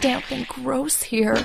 damp and gross here.